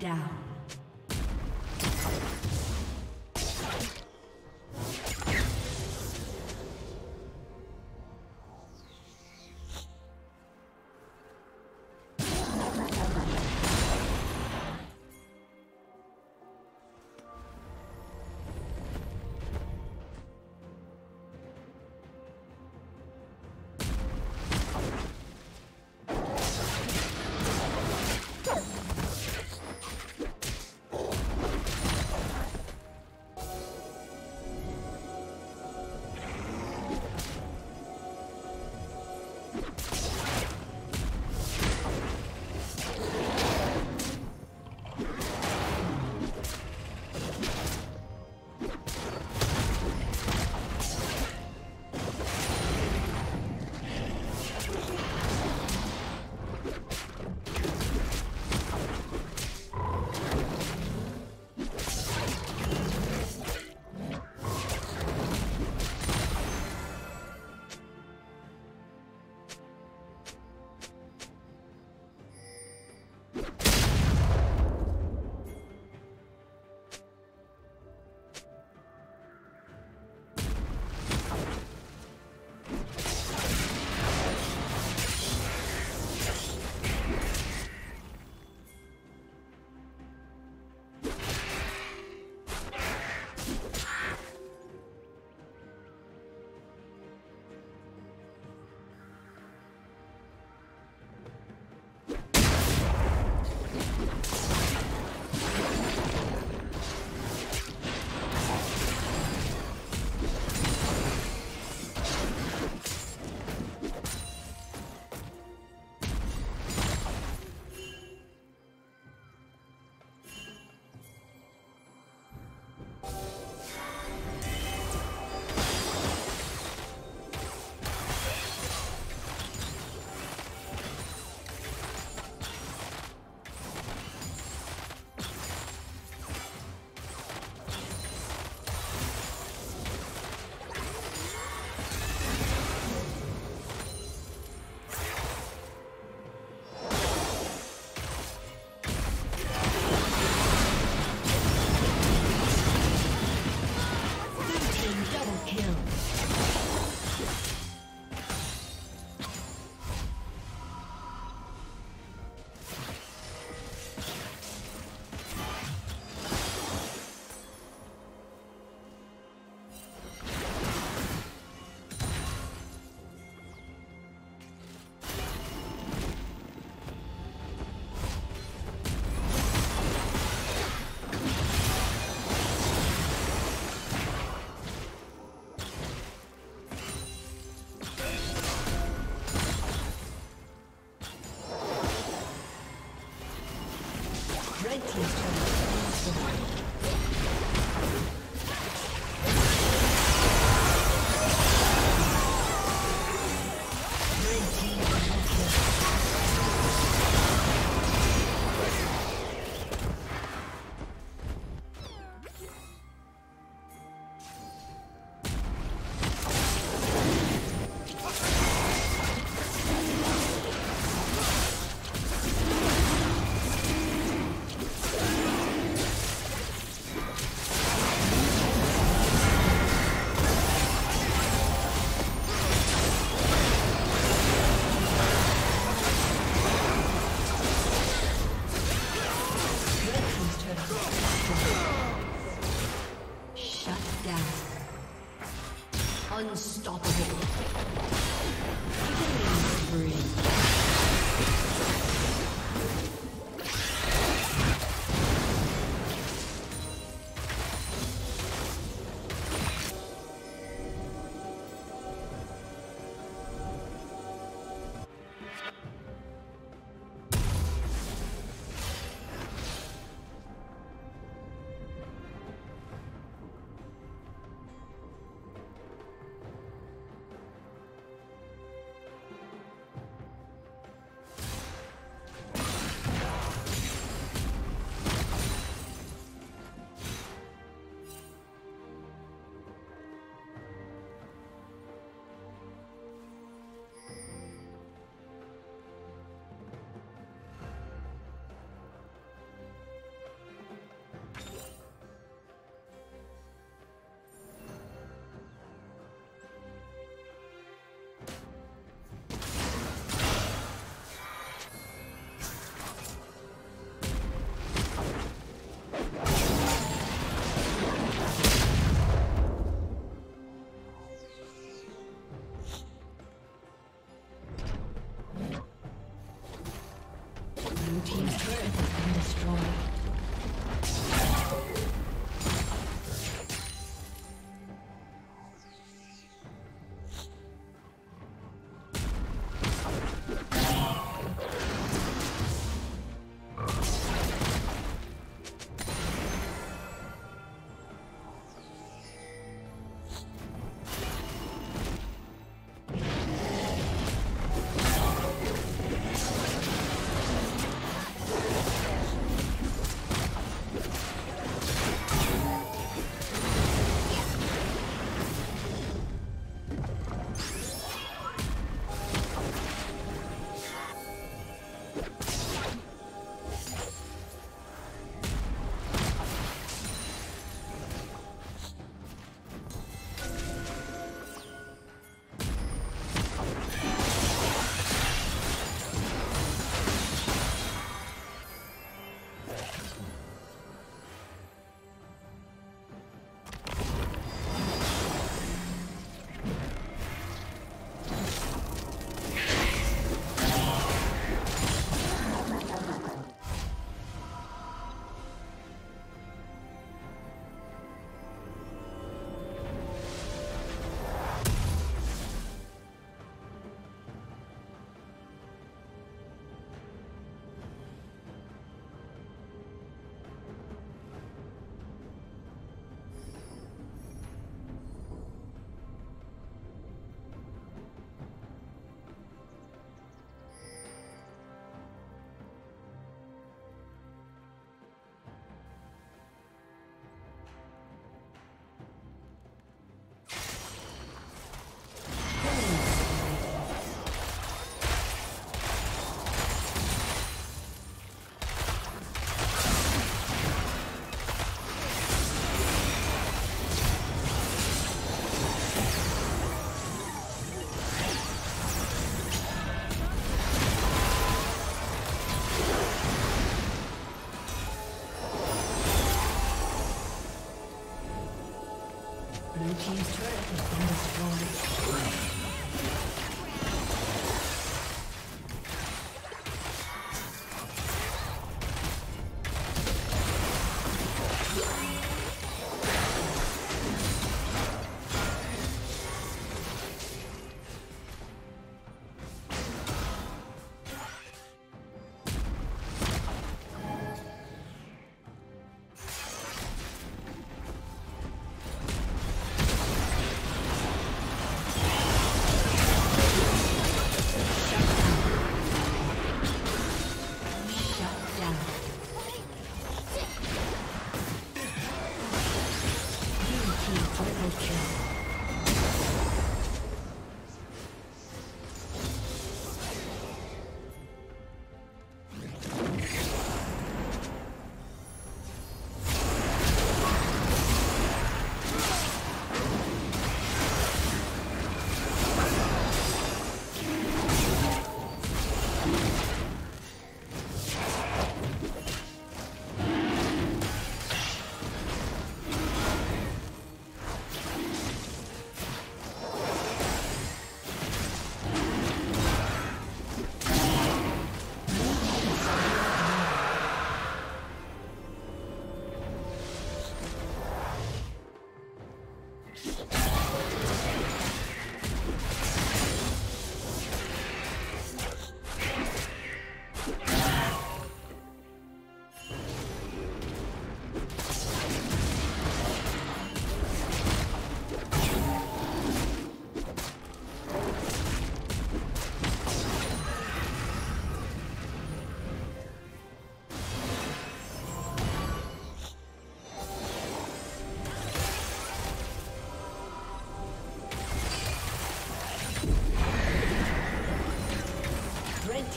Down.